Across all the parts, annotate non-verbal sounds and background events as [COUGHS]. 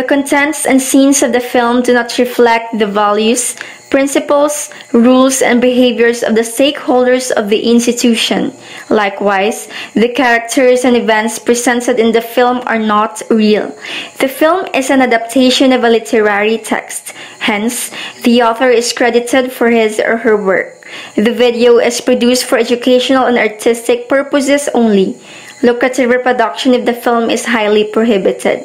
The contents and scenes of the film do not reflect the values, principles, rules, and behaviors of the stakeholders of the institution. Likewise, the characters and events presented in the film are not real. The film is an adaptation of a literary text. Hence, the author is credited for his or her work. The video is produced for educational and artistic purposes only. Lucrative reproduction of the film is highly prohibited.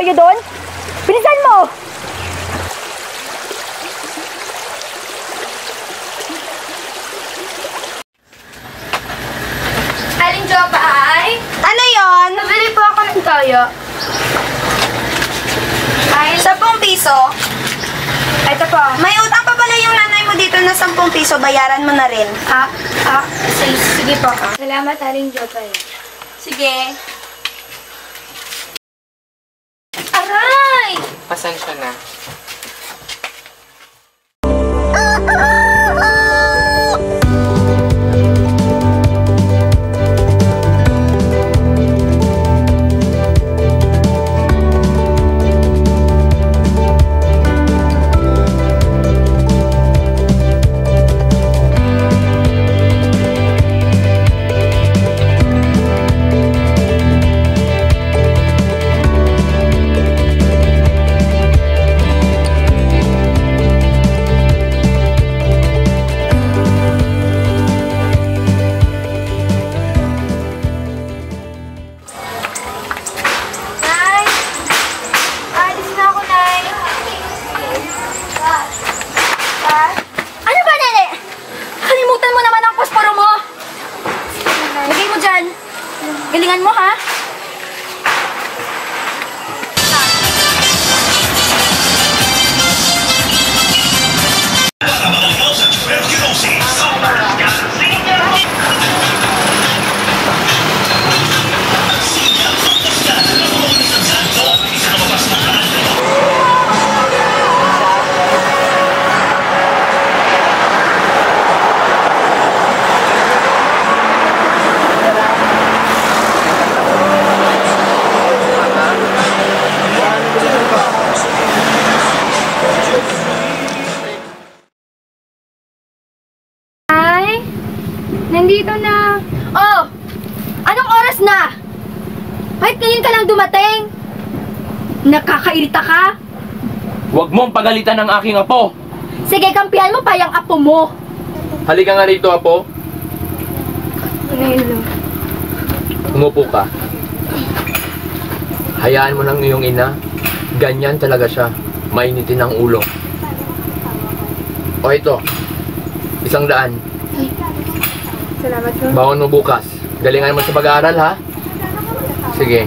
toyo doon. Bilisan mo! Aling Jopa ay? Ano yon? Nabili po ako ng toyo. Ay, 10 piso. ito po. May utang pa pala yung nanay mo dito na 10 piso. Bayaran mo na rin. Ah, ah, sige, sige po. Salamat, Aling Jopa. Sige. Pasensya na. Nandito na. Oh! Anong oras na? Kahit ngayon ka lang dumating. Nakakairita ka? Huwag mong pagalitan ng aking apo! Sige, kampihan mo pa yung apo mo. Halika nga rito, apo. Umupo ka. Hayaan mo ng iyong ina. Ganyan talaga siya. Mainitin ang ulo. O ito. Isang daan. Salamat po. Bawon mo bukas. Galingan mo sa pag-aaral, ha? Sige.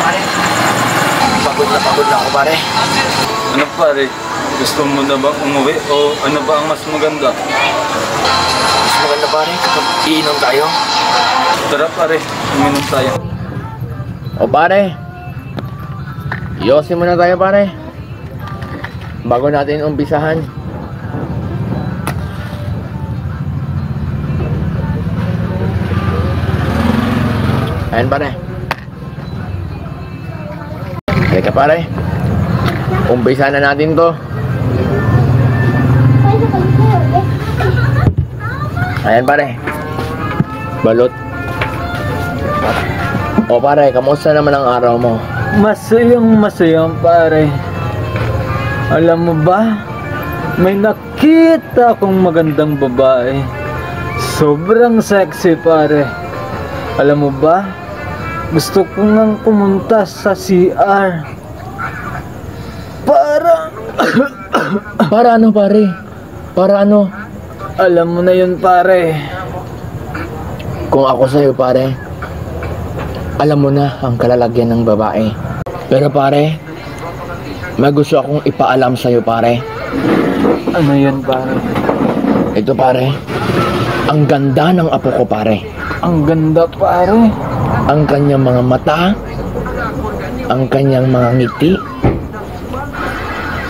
Pare. Pagod na pagod na ako, pare. Ano pare? Gusto mo na ba umuwi o ano ba ang mas maganda? Mas maganda, pare, kapag iinom tayo. Tara pare, uminom tayo. O pare, yosin muna tayo pare. Bago natin umpisahan. Ayan pare. Halika pare. Umpisa na natin to. Ayan pare. Balot. O pare, kamusta naman ang araw mo? Masayang masayang pare. Alam mo ba, may nakita akong magandang babae. Sobrang sexy pare. Alam mo ba, gusto ko ngang pumunta sa CR. Para, [COUGHS] Para ano pare? Para ano? alam mo na yun pare. Kung ako sa'yo pare, alam mo na ang kalalagyan ng babae. Pero pare, may gusto akong ipaalam sa'yo pare. Ano yun pare? Ito pare, ang ganda ng apo ko pare. Ang ganda pare. Ang kanyang mga mata, ang kanyang mga ngiti.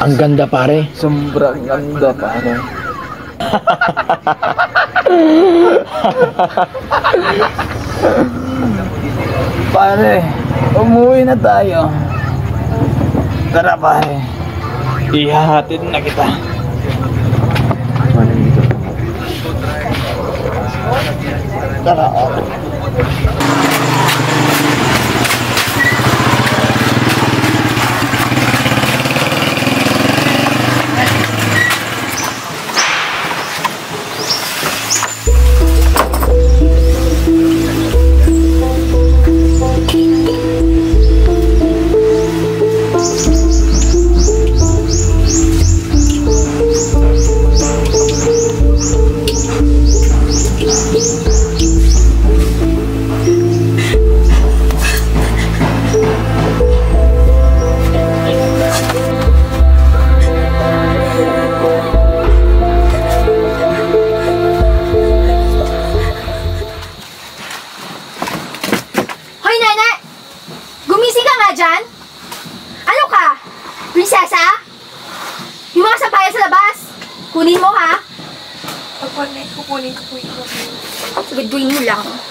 Ang ganda pare. Sobrang ganda pare. [LAUGHS] pare, umuwi na tayo. Tara pare. Ihahatid na kita. Tara. Hoy, Sabiduin mo lang.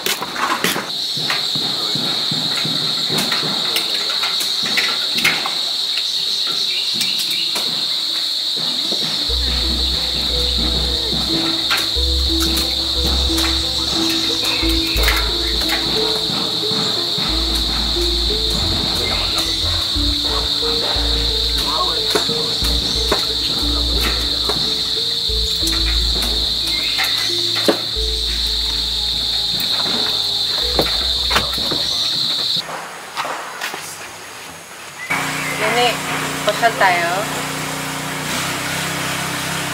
Pasal tayo.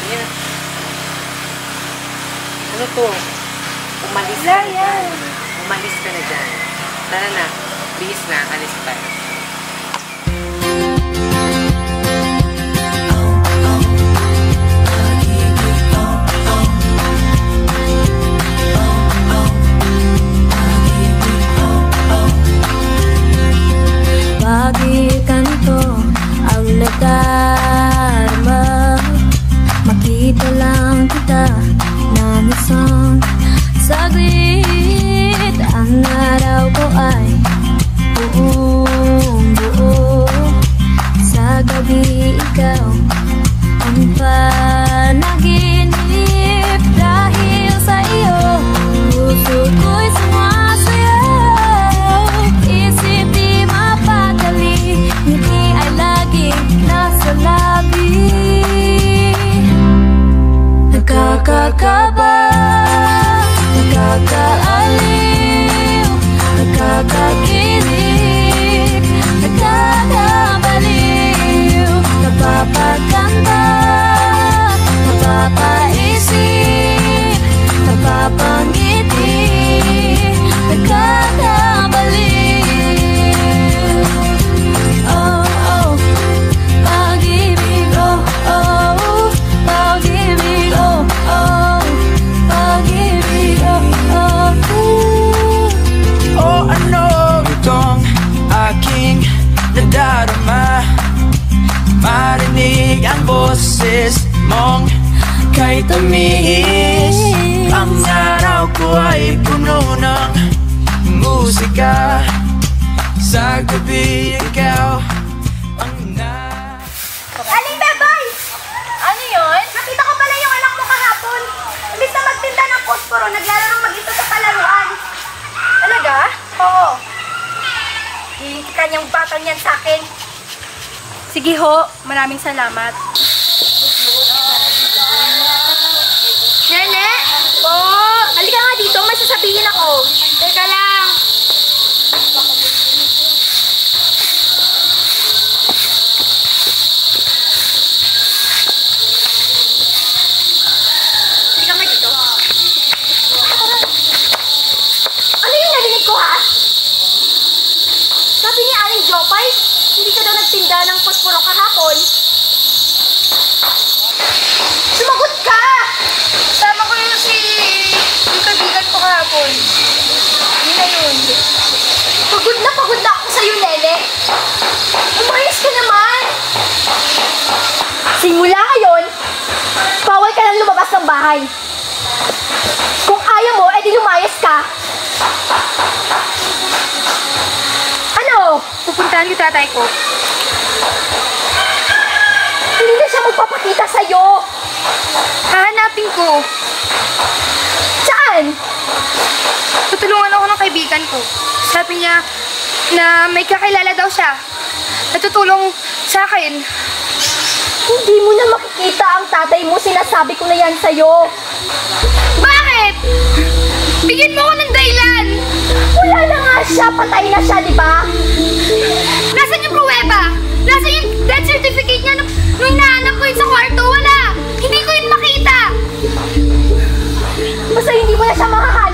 Yan. Ano to? Umalis ka na dyan. Umalis ka na dyan. Tara na. Please na, alis tayo. Musika Sa gabi ikaw ang na Aling Beboy! Ano yun? Nakita ko pala yung anak mo kahapon. Imbis na magtinda ng posporo, naglalaro mag-isa sa palaruan. Talaga? Oo. Hindi kanyang batang yan sa akin. Sige ho, maraming salamat. Halika nga dito, may sasabihin ako. Teka lang. Halika nga dito. Ano yung narinig ko, ha? Sabi ni Aling Jopay, hindi ka daw nagtinda ng posporo kahapon. Umayos ka naman. Simula ngayon, bawal ka lang lumabas ng bahay. Kung ayaw mo, edi lumayas ka. Ano? Pupuntahan yung tatay ko. Hindi na siya magpapakita sa'yo. Hahanapin ko. Saan? Tutulungan ako ng kaibigan ko. Sabi niya na may kakilala daw siya. Natutulong sa akin. Hindi mo na makikita ang tatay mo. Sinasabi ko na yan sa'yo. Bakit? Bigyan mo ako ng dahilan! Wala na nga siya. Patay na siya, di ba? Nasaan yung pruweba? Nasaan yung death certificate niya nung, nung hinahanap ko yun sa kwarto? Wala! Hindi ko yun makita! Basta hindi mo na siya makahanap.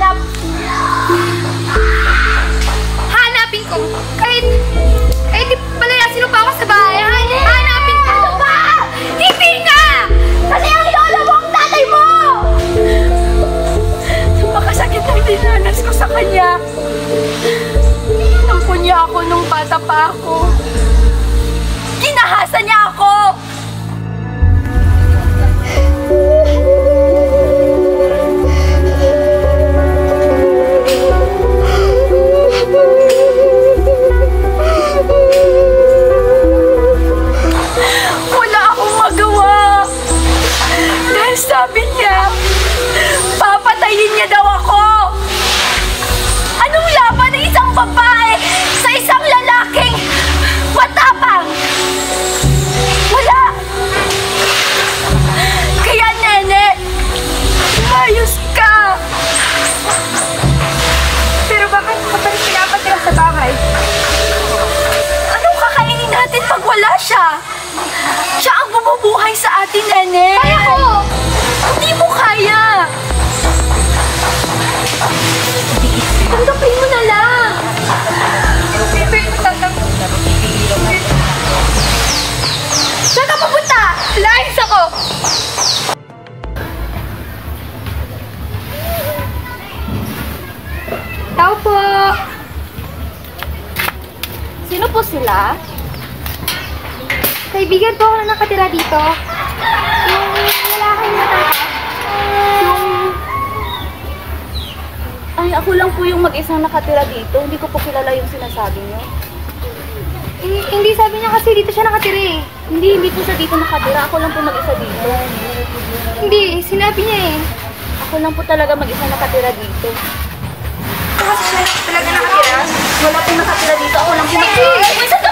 Sila? Kaibigan ako na nakatira dito. Yung lalaki na. Yung... Ay, ako lang po yung mag-isang nakatira dito. Hindi ko po kilala yung sinasabi niyo. Eh, hindi sabi niya kasi dito siya nakatira eh. Hindi, hindi po siya dito nakatira. Ako lang po mag-isa dito. Hindi, sinabi niya eh. Ako lang po talaga mag-isa nakatira dito. Wala po nakatira dito. Ako lang po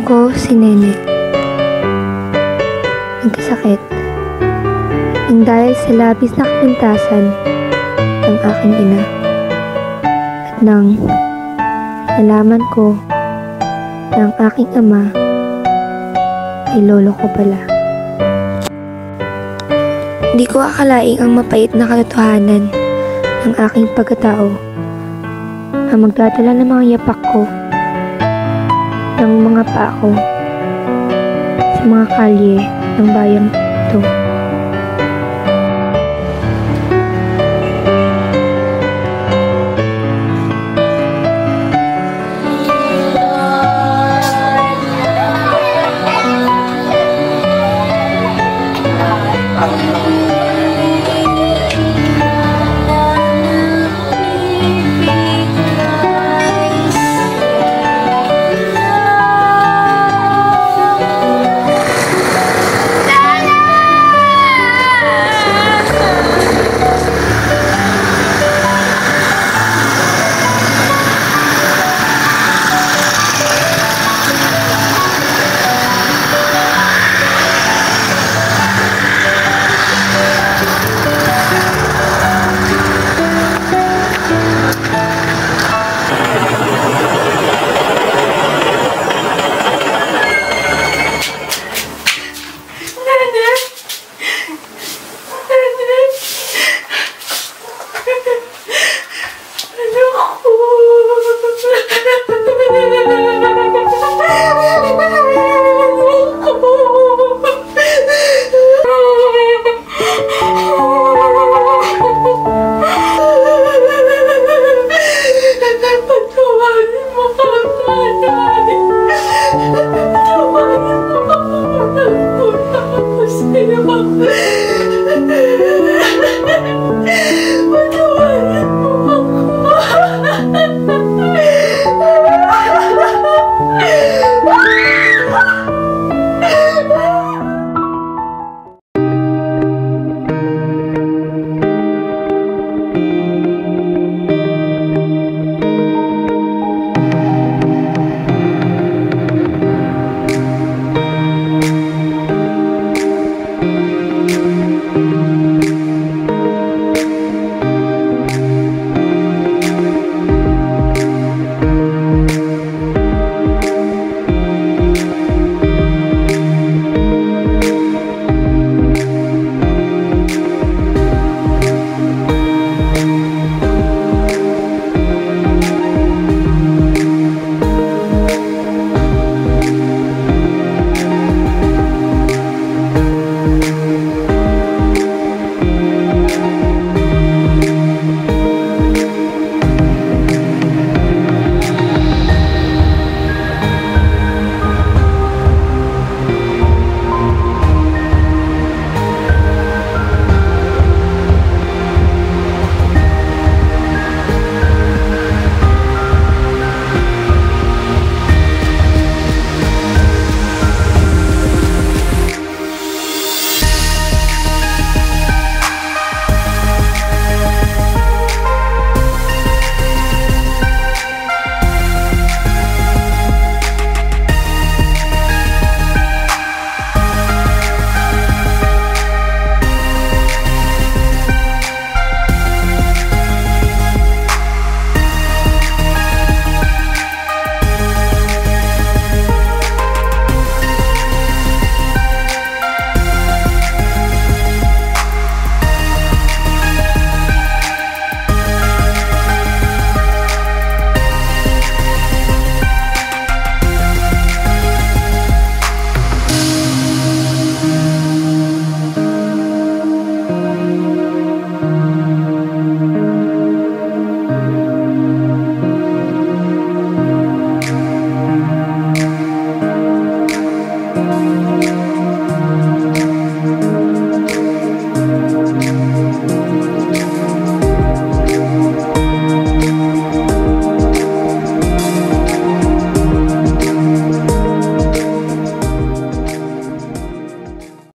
ko si Nene. Nagkasakit. Nang dahil sa labis na kapintasan ng aking ina. At nang nalaman ko na ang aking ama ay lolo ko pala. Di ko akalaing ang mapait na katotohanan ng aking pagkatao ang magdadala ng mga yapak ko ng mga paa ko sa mga kalye ng bayang ito.